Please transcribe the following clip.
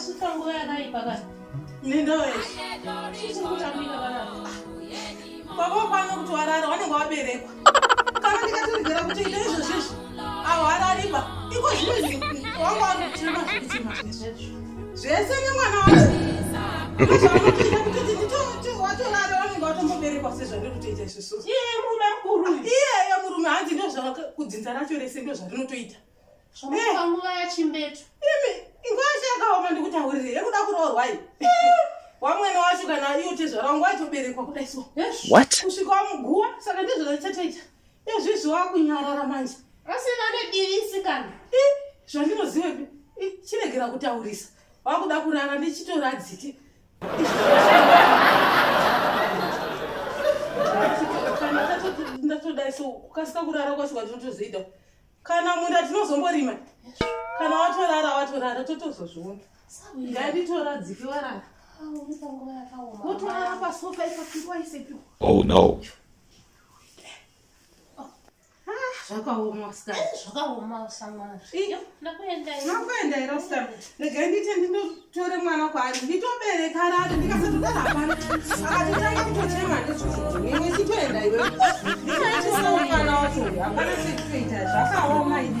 wakasvika nguva yakaipa kana nendoweshe chichiri kutambika kana baba kwana kuti warara wanenge waberekwa. Kana ndikatirigera kuti ita izvozvizvi awarariba iko zvino wanga warutema zvikutima zvese nemwana wacho watorara wanenge watomboberekwa sezvandiri kutoita isusu. Iye murume mukuru iyeye murume hanzi ndozvakudzinza racho rese ndo zvarinotoita zvamakuva nguva yachimbeto yakaoma ndikutaurire yekuda kuroorwai wamwene wacho kana iyo tezvara wangu waitoberekwa kudai so What? kusvika wamuguwa saka ndizvo zvichatoita izvizvi wakunyarara manje. Asina nedivisi kana? Zvandinozivepi I, chiregera kutaurisa. Wakuda kurara ndichitoradziti kana tatoti ndatodai so kukasika kurara kwasvika tinotozoita kana munda tinozomborima kana watorara watorara totozozviona. Warara. Uri panguva yakaoma. Wotorara pasofa ipapiwaisepi Oh no. zvakaoma wasikana zvakaoma samwari Iyo. ndakuendai makuenda here wasikana regai ndite ndindotore mwana kwaari. Nditobereka rari ndikasatodara hapana akatotanga kutochema ndezvozvimwe chitoenda iwe ndinaitisao mwana wacho. Uyu hapana sekutoita. Zvakaoma ini